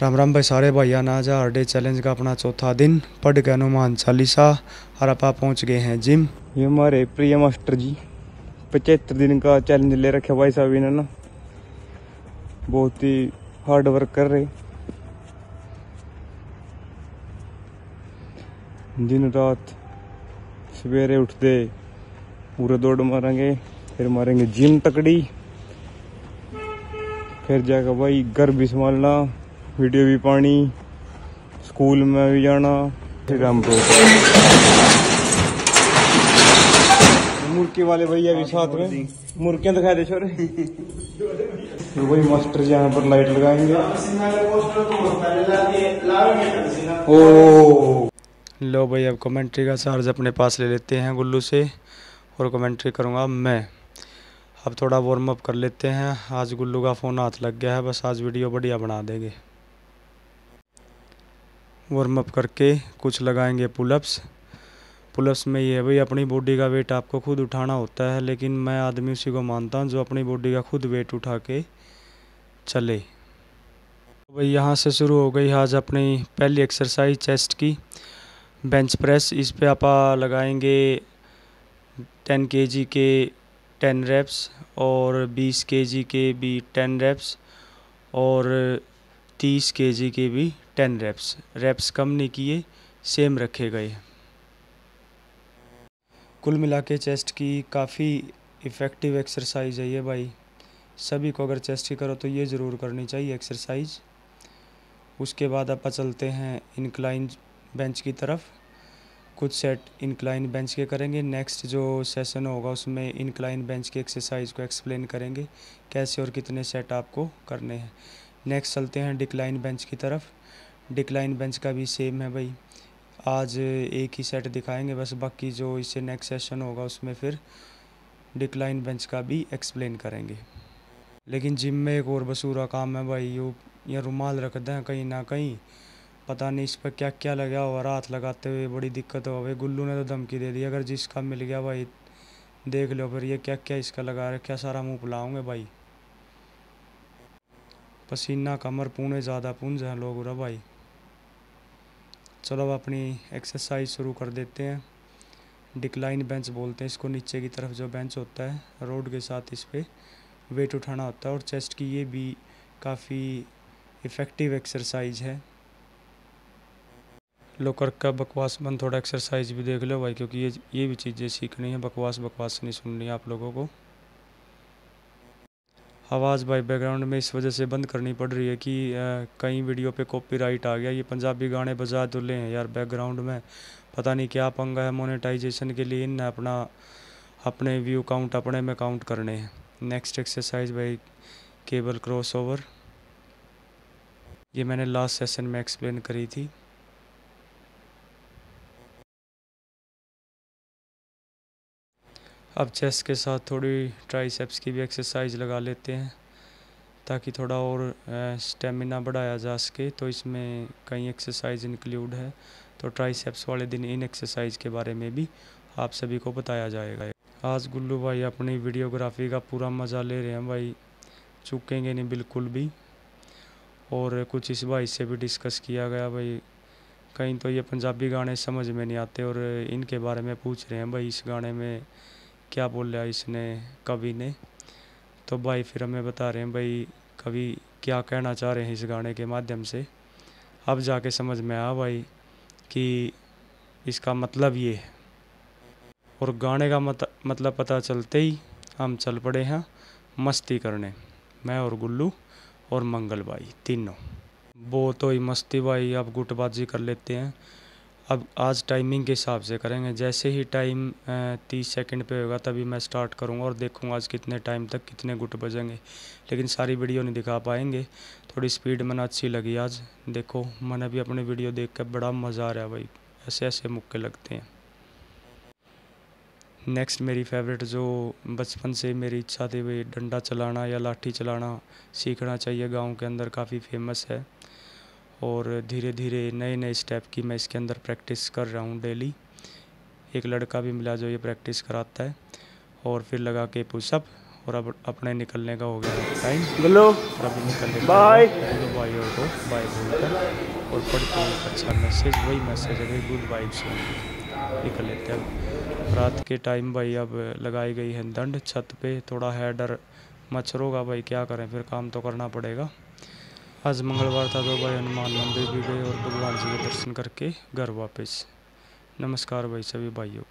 राम राम भाई, सारे भाइया ना जा, हर डे चैलेंज का अपना चौथा दिन। पढ़ के हनुमान चालीसा, और आप पहुँच गए हैं जिम। ये हमारे प्रिय मास्टर जी, पचहत्तर दिन का चैलेंज ले रखे भाई साहब इन्होंने बहुत ही हार्ड वर्क कर रहे। दिन रात सवेरे उठते पूरे दौड़ मारेंगे, फिर मारेंगे जिम तकड़ी। फिर जाकर भाई घर भी संभालना। वीडियो भी पानी, स्कूल में भी जाना, फिर हम मुर्की वाले भैया भी साथ में, मुर्कियाँ दिखा दे छोरे। तो वही मास्टर जी यहाँ पर लाइट लगाएँगे। ओ। लो भाई, अब कमेंट्री का चार्ज अपने पास ले लेते हैं गुल्लू से, और कमेंट्री करूँगा मैं। अब थोड़ा वार्म अप कर लेते हैं। आज गुल्लू का फ़ोन हाथ लग गया है, बस आज वीडियो बढ़िया बना देंगे। वार्म अप करके कुछ लगाएँगे पुलअप्स पुलअप्स में ये है, भाई, अपनी बॉडी का वेट आपको खुद उठाना होता है, लेकिन मैं आदमी उसी को मानता हूँ जो अपनी बॉडी का खुद वेट उठा के चले। भाई, यहाँ से शुरू हो गई आज अपनी पहली एक्सरसाइज चेस्ट की। बेंच प्रेस इस पे आप लगाएँगे टेन के जी के टेन रेप्स और बीस के जी के भी टेन रेप्स और तीस के जी के भी टेन रेप्स रेप्स कम नहीं किए सेम रखे गए। कुल मिला के चेस्ट की काफ़ी इफ़ेक्टिव एक्सरसाइज है ये भाई। सभी को अगर चेस्ट की करो तो ये ज़रूर करनी चाहिए एक्सरसाइज उसके बाद आप चलते हैं इनक्लाइन बेंच की तरफ़। कुछ सेट इंक्लाइन बेंच के करेंगे। नेक्स्ट जो सेशन होगा उसमें इंक्लाइन बेंच की एक्सरसाइज को एक्सप्लेन करेंगे। कैसे और कितने सेट आपको करने हैं। नेक्स्ट चलते हैं डिक्लाइन बेंच की तरफ़। डिक्लाइन बेंच का भी सेम है भाई। आज एक ही सेट दिखाएँगे, बस बाकी जो इससे नेक्स्ट सेशन होगा उसमें फिर डिक्लाइन बेंच का भी एक्सप्लेन करेंगे। लेकिन जिम में एक और बसूरा काम है भाई यो ये रुमाल रख दें कहीं ना कहीं। पता नहीं इस पर क्या क्या लगा हुआ, रात लगाते हुए बड़ी दिक्कत हो गई। गुल्लू ने तो धमकी दे दी, अगर जिसका मिल गया भाई, देख लो फिर ये क्या क्या इसका लगा रखा सारा मुँह बुलाऊँगे भाई। पसीना कमर पूने ज़्यादा पूंज हैं लोग उरा भाई। चलो अब अपनी एक्सरसाइज शुरू कर देते हैं। डिक्लाइन बेंच बोलते हैं इसको, नीचे की तरफ़ जो बेंच होता है रोड के साथ इस पर वेट उठाना होता है और चेस्ट की ये भी काफ़ी इफ़ेक्टिव एक्सरसाइज है। लोकर का बकवास बंद, थोड़ा एक्सरसाइज भी देख लो भाई, क्योंकि ये ये भी चीज़ें सीखनी है, बकवास बकवास नहीं सुननी आप लोगों को। आवाज़ भाई बैकग्राउंड में इस वजह से बंद करनी पड़ रही है कि कई वीडियो पे कॉपीराइट आ गया। ये पंजाबी गाने बजा तो ले हैं यार बैकग्राउंड में। पता नहीं क्या पंगा है मोनेटाइजेशन के लिए। इन अपना, अपने व्यू काउंट अपने में काउंट करने हैं। नेक्स्ट एक्सरसाइज भाई केबल क्रॉस ओवर ये मैंने लास्ट सेशन में एक्सप्लेन करी थी। अब चेस्ट के साथ थोड़ी ट्राइसेप्स की भी एक्सरसाइज लगा लेते हैं, ताकि थोड़ा और स्टेमिना बढ़ाया जा सके तो इसमें कई एक्सरसाइज इंक्लूड है। तो ट्राइसेप्स वाले दिन इन एक्सरसाइज के बारे में भी आप सभी को बताया जाएगा। आज गुल्लू भाई अपनी वीडियोग्राफी का पूरा मज़ा ले रहे हैं भाई, चुकेंगे नहीं बिल्कुल भी। और कुछ इस भाई से भी डिस्कस किया गया भाई, कहीं तो ये पंजाबी गाने समझ में नहीं आते और इनके बारे में पूछ रहे हैं भाई, इस गाने में क्या बोल इसने? कवि ने। तो भाई फिर हमें बता रहे हैं भाई कवि क्या कहना चाह रहे हैं इस गाने के माध्यम से? अब जाके समझ में आया भाई कि इसका मतलब ये है। और गाने का मत, मतलब पता चलते ही हम चल पड़े हैं मस्ती करने। मैं और गुल्लू और मंगल भाई तीनों। वो तो ही मस्ती भाई अब गुटबाजी कर लेते हैं। अब आज टाइमिंग के हिसाब से करेंगे। जैसे ही टाइम तीस सेकंड पे होगा, तभी मैं स्टार्ट करूँगा और देखूँगा आज कितने टाइम तक कितने गुट बजेंगे। लेकिन सारी वीडियो नहीं दिखा पाएँगे। थोड़ी स्पीड मैंने अच्छी लगी आज। देखो, मैंने भी अपनी वीडियो देख कर बड़ा मज़ा आ रहा है भाई। ऐसे ऐसे मुक्के लगते हैं। नेक्स्ट मेरी फेवरेट जो बचपन से मेरी इच्छा थी, भाई, डंडा चलाना या लाठी चलाना सीखना चाहिए गाँव के अंदर, काफ़ी फ़ेमस है। और धीरे धीरे नए नए स्टेप की मैं इसके अंदर प्रैक्टिस कर रहा हूँ डेली एक लड़का भी मिला जो ये प्रैक्टिस कराता है और फिर लगा के पुशअप और अब अपने निकलने का हो गया टाइम और अभी निकल Bye. दोनों भाइयों को बाय बोलकर। और पढ़ते हैं एक अच्छा मैसेज वही मैसेज है गुड वाइब्स निकल लेते हैं रात के टाइम भाई अब लगाई गई है दंड छत पे थोड़ा है डर मच्छरों का भाई क्या करें फिर काम तो करना पड़ेगा। आज मंगलवार था तो भाई हनुमान मंदिर भी गए और भगवान जी के दर्शन करके घर वापस। नमस्कार भाई सभी भाइयों।